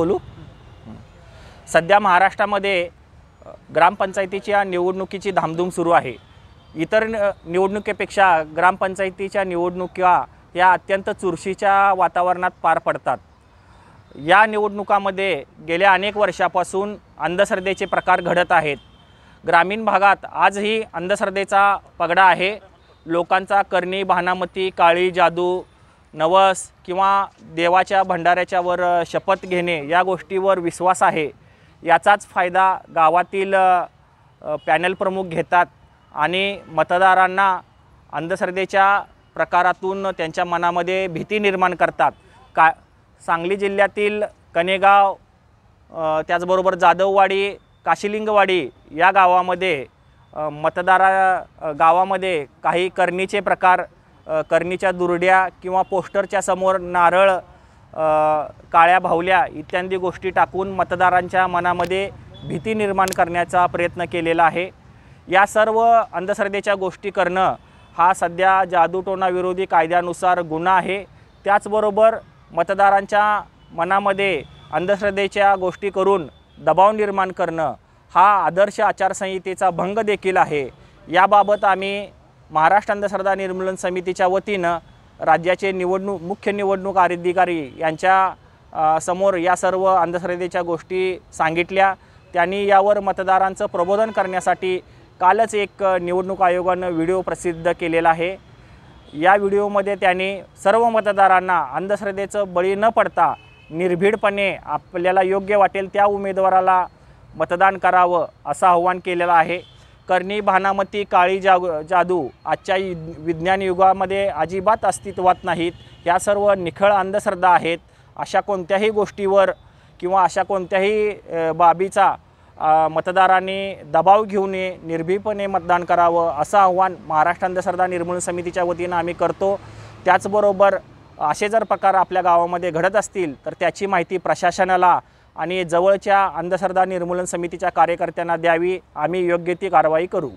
बोलू? सध्या महाराष्ट्रामध्ये ग्रामपंचायतीच्या निवडणुकीची धामधूम सुरू आहे. इतर न- निवडणुकीपेक्षा ग्रामपंचायतीच्या निवडणुका या अत्यंत चुरशीच्या वातावरणात पार पडतात. या निवडणुकामध्ये गेल्या अनेक वर्षापासून अंधश्रद्धेचे प्रकार घडत आहेत. ग्रामीण भागात आजही अंधश्रद्धेचा पगडा आहे. लोकांचा करणी भानामती काळी जादू नवस किंवा देवाच्या भंडाऱ्याच्या वर शपथ घेणे या गोष्टीवर विश्वास आहे. याचाच फायदा गावातील पॅनल प्रमुख घेतात आणि मतदारांना अंधश्रद्धेच्या प्रकारातून त्यांच्या मनामध्ये भीती निर्माण करतात. का सांगली जिल्ह्यातील कनेगाव त्याचबरोबर जाधववाडी काशीलिंगवाडी या गावामध्ये मतदारा गावामध्ये काही करणीचे प्रकार करणीच्या दुरड्या किंवा पोस्टरच्या समोर नारळ काळ्या भावल्या इत्यादी गोष्टी टाकून मतदारांच्या मनामध्ये भीती निर्माण करण्याचा प्रयत्न केलेला आहे. या सर्व अंधश्रद्धेच्या गोष्टी करणं हा सध्या जादूटोणा विरोधी कायद्यानुसार गुन्हा आहे. त्याचबरोबर मतदारांच्या मनामध्ये अंधश्रद्धेच्या गोष्टी करून दबाव निर्माण करणं हा आदर्श आचारसंहितेचा भंग देखील आहे. याबाबत आम्ही महाराष्ट्र अंधश्रद्धा निर्मूलन समितीच्या वतीनं राज्याचे निवडणूक मुख्य निवडणूक अधिकारी यांच्या समोर या सर्व अंधश्रद्धेच्या गोष्टी सांगितल्या. त्यांनी यावर मतदारांचं प्रबोधन करण्यासाठी कालच एक निवडणूक आयोगानं व्हिडिओ प्रसिद्ध केलेला आहे. या व्हिडिओमध्ये त्यांनी सर्व मतदारांना अंधश्रद्धेचं बळी न पडता निर्भीडपणे आपल्याला योग्य वाटेल त्या उमेदवाराला मतदान करावं असं आव्हान केलेलं आहे. करणी भानामती काळी जाग जादू आजच्या विज्ञान युगामध्ये अजिबात अस्तित्वात नाहीत. या सर्व निखळ अंधश्रद्धा आहेत. अशा कोणत्याही गोष्टीवर किंवा अशा कोणत्याही बाबीचा मतदारांनी दबाव घेऊ नये निर्भीपणे मतदान करावं असं आव्हान महाराष्ट्र अंधश्रद्धा निर्मूलन समितीच्या वतीनं आम्ही करतो. त्याचबरोबर असे जर प्रकार आपल्या गावामध्ये घडत असतील तर त्याची माहिती प्रशासनाला आणि जवळच्या अंधश्रद्धा निर्मूलन समितीच्या कार्यकर्त्यांना द्यावी. आम्ही योग्य ती कारवाई करू.